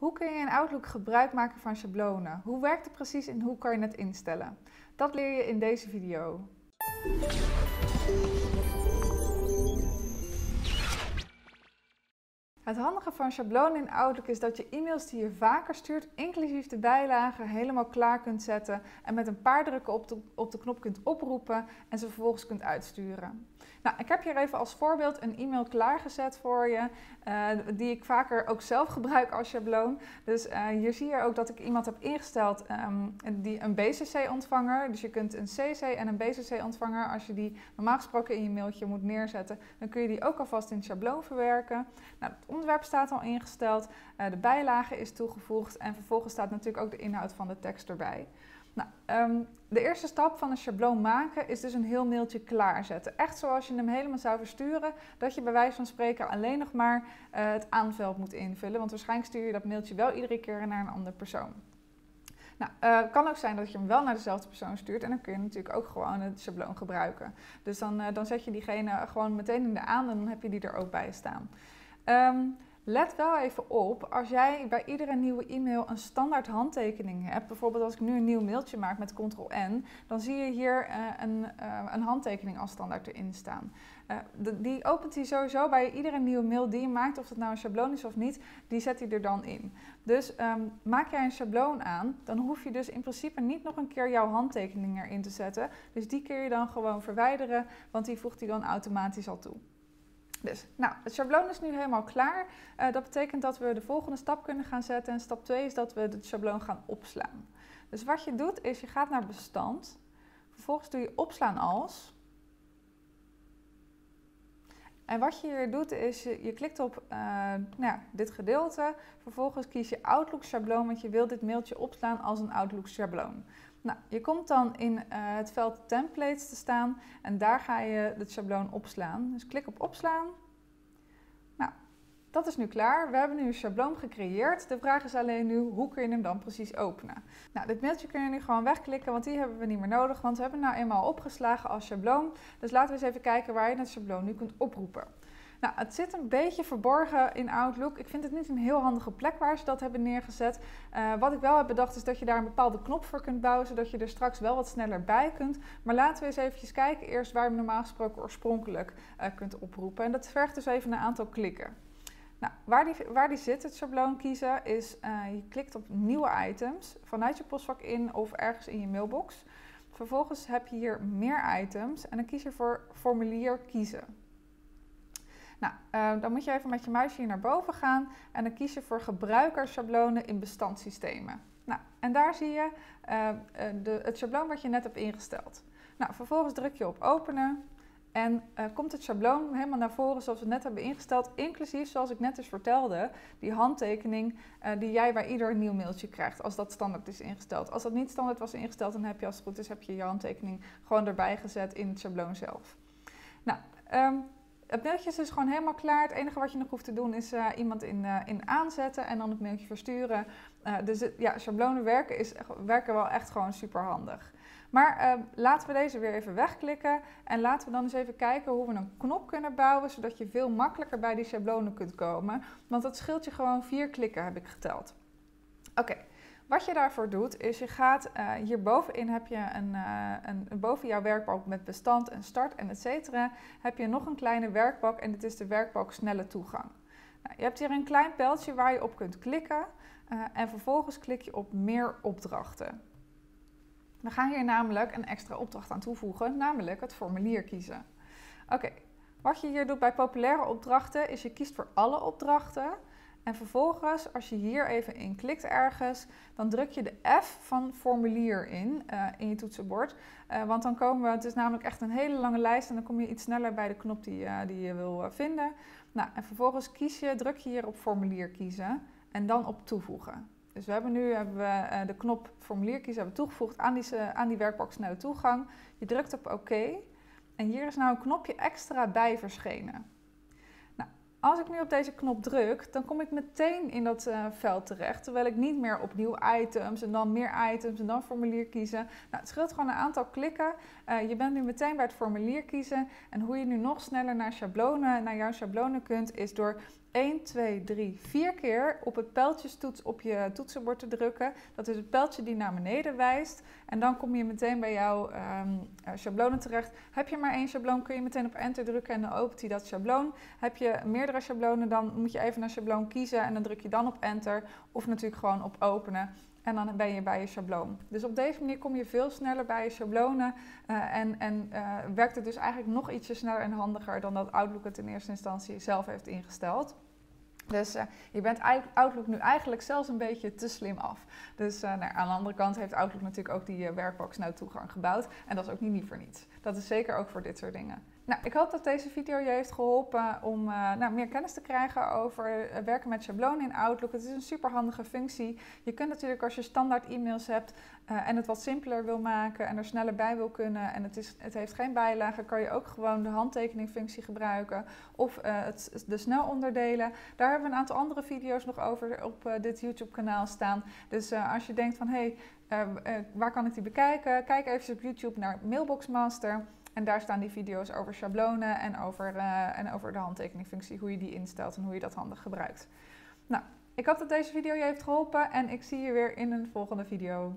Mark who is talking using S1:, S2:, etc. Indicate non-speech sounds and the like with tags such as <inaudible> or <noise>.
S1: Hoe kun je in Outlook gebruik maken van schablonen? Hoe werkt het precies en hoe kan je het instellen? Dat leer je in deze video. Het handige van schablonen in Outlook is dat je e-mails die je vaker stuurt, inclusief de bijlagen, helemaal klaar kunt zetten en met een paar drukken op de, op de knop kunt oproepen en ze vervolgens kunt uitsturen. Nou, ik heb hier even als voorbeeld een e-mail klaargezet voor je, uh, die ik vaker ook zelf <laughs> gebruik als schabloon. Dus uh, hier zie je ook dat ik iemand heb ingesteld um, die een BCC-ontvanger, dus je kunt een CC en een BCC-ontvanger, als je die normaal gesproken in je mailtje moet neerzetten, dan kun je die ook alvast in het schabloon verwerken. Nou, het onderwerp staat al ingesteld, uh, de bijlage is toegevoegd en vervolgens staat natuurlijk ook de inhoud van de tekst erbij. Nou, um, de eerste stap van een schabloon maken is dus een heel mailtje klaarzetten. Echt zoals je hem helemaal zou versturen, dat je bij wijze van spreken alleen nog maar uh, het aanveld moet invullen. Want waarschijnlijk stuur je dat mailtje wel iedere keer naar een andere persoon. Nou, het uh, kan ook zijn dat je hem wel naar dezelfde persoon stuurt en dan kun je natuurlijk ook gewoon het schabloon gebruiken. Dus dan, uh, dan zet je diegene gewoon meteen in de aan en dan heb je die er ook bij staan. Um, Let wel even op, als jij bij iedere nieuwe e-mail een standaard handtekening hebt, bijvoorbeeld als ik nu een nieuw mailtje maak met Ctrl-N, dan zie je hier uh, een, uh, een, handtekening als standaard erin staan. De, die opent hij sowieso bij iedere nieuwe mail die je maakt, of dat nou een schabloon is of niet, die zet hij er dan in. Dus um, maak jij een schabloon aan, dan hoef je dus in principe niet nog een keer jouw handtekening erin te zetten. Dus die kun je dan gewoon verwijderen, want die voegt hij dan automatisch al toe. Dus, nou, het schabloon is nu helemaal klaar. Uh, dat betekent dat we de volgende stap kunnen gaan zetten. En stap 2 is dat we het schabloon gaan opslaan. Dus wat je doet is, je gaat naar bestand. Vervolgens doe je opslaan als. En wat je hier doet is, je, klikt op uh, nou dit gedeelte. Vervolgens kies je Outlook schabloon, want je wilt dit mailtje opslaan als een Outlook schabloon. Nou, je komt dan in uh, het veld templates te staan en daar ga je het schabloon opslaan. Dus klik op opslaan. Nou, dat is nu klaar. We hebben nu een schabloon gecreëerd. De vraag is alleen nu, hoe kun je hem dan precies openen? Nou, dit mailtje kun je nu gewoon wegklikken, want die hebben we niet meer nodig, want we hebben het nou eenmaal opgeslagen als schabloon. Dus laten we eens even kijken waar je het schabloon nu kunt oproepen. Nou, het zit een beetje verborgen in Outlook. Ik vind het niet een heel handige plek waar ze dat hebben neergezet. Uh, wat ik wel heb bedacht is dat je daar een bepaalde knop voor kunt bouwen, zodat je er straks wel wat sneller bij kunt. Maar laten we eens eventjes kijken eerst waar je normaal gesproken oorspronkelijk uh, kunt oproepen. En dat vergt dus even een aantal klikken. Nou, waar die, waar die zit, het schabloon kiezen, is uh, je klikt op nieuwe items vanuit je postvak in of ergens in je mailbox. Vervolgens heb je hier meer items en dan kies je voor formulier kiezen. Nou, uh, dan moet je even met je muisje hier naar boven gaan en dan kies je voor gebruikersschablonen in bestandssystemen. Nou, en daar zie je uh, de, het schabloon wat je net hebt ingesteld. Nou, vervolgens druk je op openen en uh, komt het schabloon helemaal naar voren zoals we net hebben ingesteld, inclusief zoals ik net eens vertelde, die handtekening uh, die jij bij ieder nieuw mailtje krijgt, als dat standaard is ingesteld. Als dat niet standaard was ingesteld, dan heb je als het goed is, heb je je handtekening gewoon erbij gezet in het schabloon zelf. Nou, um, het mailtje is dus gewoon helemaal klaar. Het enige wat je nog hoeft te doen is uh, iemand in, uh, in aanzetten en dan het mailtje versturen. Uh, dus ja, schablonen werken, is, werken wel echt gewoon super handig. Maar laten we deze weer even wegklikken en laten we dan eens even kijken hoe we een knop kunnen bouwen, zodat je veel makkelijker bij die schablonen kunt komen. Want dat scheelt je gewoon vier klikken, heb ik geteld. Oké. Wat je daarvoor doet, is je gaat uh, hier bovenin heb je een, uh, een, boven jouw werkbalk met bestand en start en et cetera, heb je nog een kleine werkbalk en dit is de werkbalk snelle toegang. Nou, je hebt hier een klein pijltje waar je op kunt klikken uh, en vervolgens klik je op meer opdrachten. We gaan hier namelijk een extra opdracht aan toevoegen, namelijk het formulier kiezen. Oké, wat je hier doet bij populaire opdrachten is je kiest voor alle opdrachten en vervolgens, als je hier even in klikt ergens, dan druk je de F van formulier in, uh, in je toetsenbord. Uh, want dan komen we, het is namelijk echt een hele lange lijst en dan kom je iets sneller bij de knop die, uh, die je wil vinden. Nou, en vervolgens kies je, druk je hier op formulier kiezen en dan op toevoegen. Dus we hebben nu hebben we, de knop formulier kiezen hebben toegevoegd aan die, aan die werkbalk snelle toegang. Je drukt op oké en hier is nou een knopje extra bij verschenen. Als ik nu op deze knop druk, dan kom ik meteen in dat uh, veld terecht. Terwijl ik niet meer opnieuw items en dan meer items en dan formulier kiezen. Nou, het scheelt gewoon een aantal klikken. Uh, je bent nu meteen bij het formulier kiezen. En hoe je nu nog sneller naar schablonen, naar jouw schablonen kunt, is door 1, 2, 3, 4 keer op het pijltjestoets op je toetsenbord te drukken. Dat is het pijltje die naar beneden wijst. En dan kom je meteen bij jouw um, schablonen terecht. Heb je maar één schabloon, kun je meteen op enter drukken en dan opent hij dat schabloon. Heb je meerdere schablonen, dan moet je even naar schabloon kiezen en dan druk je dan op enter. Of natuurlijk gewoon op openen. En dan ben je bij je schabloon. Dus op deze manier kom je veel sneller bij je schablonen. Uh, en en uh, werkt het dus eigenlijk nog ietsje sneller en handiger dan dat Outlook het in eerste instantie zelf heeft ingesteld. Dus uh, je bent Outlook nu eigenlijk zelfs een beetje te slim af. Dus nou, aan de andere kant heeft Outlook natuurlijk ook die werkbox nou toegang gebouwd. En dat is ook niet, niet voor niets. Dat is zeker ook voor dit soort dingen. Nou, ik hoop dat deze video je heeft geholpen om uh, nou, meer kennis te krijgen over uh, werken met schablonen in Outlook. Het is een super handige functie. Je kunt natuurlijk als je standaard e-mails hebt uh, en het wat simpeler wil maken en er sneller bij wil kunnen en het, is, het heeft geen bijlagen, kan je ook gewoon de handtekeningfunctie gebruiken of het, de snelonderdelen. Daar hebben we een aantal andere video's nog over op dit YouTube kanaal staan. Dus als je denkt van hé, hey, waar kan ik die bekijken? Kijk even op YouTube naar Mailbox Master. En daar staan die video's over schablonen en over, uh, en over de handtekeningfunctie, hoe je die instelt en hoe je dat handig gebruikt. Nou, ik hoop dat deze video je heeft geholpen en ik zie je weer in een volgende video.